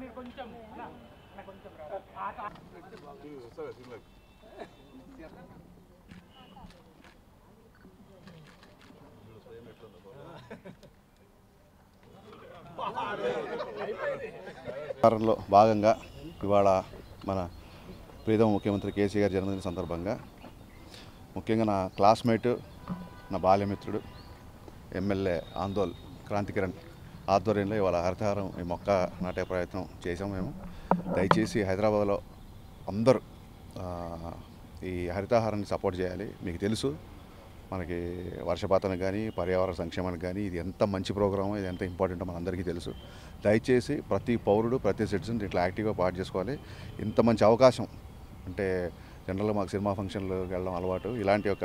మీరు కొంచెం కొంచెం వారంలో భాగంగా ఇవాళ మన ప్రీతమ ముఖ్యమంత్రి కేసీ గారి జన్మదిన సందర్భంగా ముఖ్యంగా నా క్లాస్మేట్ నా బాల్యమిత్రుడు ఎమ్మెల్యే ఆందోళ్ క్రాంతికిరణ్ ఆధ్వర్యంలో ఇవాళ హరితహారం ఈ మొక్క నాటే ప్రయత్నం చేసాం మేము. దయచేసి హైదరాబాద్లో అందరూ ఈ హరితహారాన్ని సపోర్ట్ చేయాలి. మీకు తెలుసు మనకి వర్షపాతానికి కానీ పర్యావరణ సంక్షేమానికి కానీ ఇది ఎంత మంచి ప్రోగ్రామో ఇది ఎంత ఇంపార్టెంటో మనందరికీ తెలుసు. దయచేసి ప్రతి పౌరుడు ప్రతి సిటిజన్ ఇట్లా యాక్టివ్గా పాటు చేసుకోవాలి. ఇంత మంచి అవకాశం అంటే జనరల్గా మాకు సినిమా ఫంక్షన్లకు వెళ్ళడం అలవాటు ఇలాంటి ఒక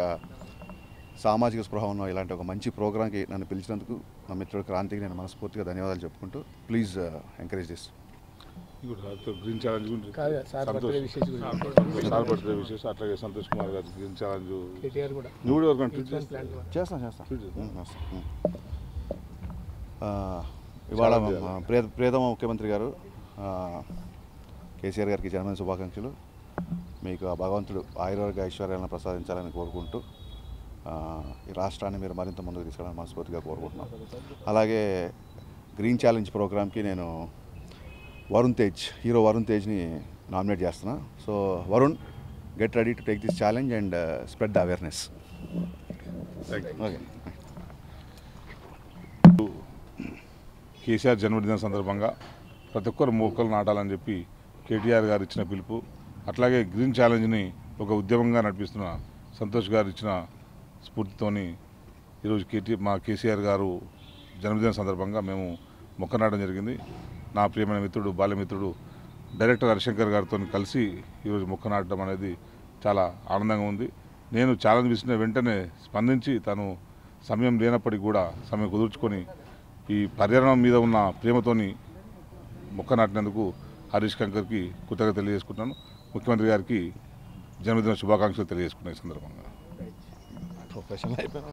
సామాజిక స్పృహ ఉన్న ఇలాంటి ఒక మంచి ప్రోగ్రామ్కి నన్ను పిలిచినందుకు నా మిత్రుడు క్రాంతికి నేను మనస్ఫూర్తిగా ధన్యవాదాలు చెప్పుకుంటూ please encourage this green challenge గురించి కాదు సార్ సంతోష్. బర్త్డే విశేష గురించి సార్ బర్త్డే విశేష అట్లాగే సంతోష్ కుమార్ గారు గ్రీన్ ఛాలెంజ్ కేటీఆర్ కూడా నువ్వు కూడా ఎవరికైనా ట్వీట్ ప్లాంట్ చేస్తావు? కూడా చేస్తాం చేస్తాం Tweet చేస్తాం. ఉమ్, చేస్తాం. ఉమ్. ఆ, ఇవాళ మా ప్రియతమ ముఖ్యమంత్రి గారు ఆ, కేసీఆర్ గారికి జన్మదిన శుభాకాంక్షలు మీకు ఆ భగవంతుడు ఆయుర్వేద ఐశ్వర్యాలను ప్రసాదించాలని కోరుకుంటూ ఈ రాష్ట్రాన్ని మీరు మరింత ముందుకు తీసుకెళ్ళాలని మనస్ఫూర్తిగా కోరుకుంటున్నాం. అలాగే గ్రీన్ ఛాలెంజ్ ప్రోగ్రామ్కి నేను వరుణ్ తేజ్ హీరో వరుణ్ తేజ్ని నామినేట్ చేస్తున్నా. So Varun get ready to take this challenge and spread the awareness. Okay KCR జన్మదినం సందర్భంగా ప్రతి ఒక్కరు మొక్కలు నాటాలని చెప్పి కేటీఆర్ గారు ఇచ్చిన పిలుపు అట్లాగే గ్రీన్ ఛాలెంజ్ని ఒక ఉద్యమంగా నడిపిస్తున్న సంతోష్ గారు ఇచ్చిన స్ఫూర్తితోని ఈరోజు కేటీ మా కేసీఆర్ గారు జన్మదిన సందర్భంగా మేము మొక్క నాటడం జరిగింది. నా ప్రియమైన మిత్రుడు బాల్యమిత్రుడు డైరెక్టర్ హరిశంకర్ గారితో కలిసి ఈరోజు మొక్క నాటడం అనేది చాలా ఆనందంగా ఉంది. నేను ఛాలెంజ్ ఇచ్చిన వెంటనే స్పందించి తను సమయం లేనప్పటికీ కూడా సమయం కుదుర్చుకొని ఈ పర్యావరణం మీద ఉన్న ప్రేమతోని మొక్క నాటినందుకు హరీష్ కంకర్కి కృతజ్ఞత తెలియజేసుకుంటున్నాను. ముఖ్యమంత్రి గారికి జన్మదిన శుభాకాంక్షలు తెలియజేసుకున్న ఈ సందర్భంగా. nog als je.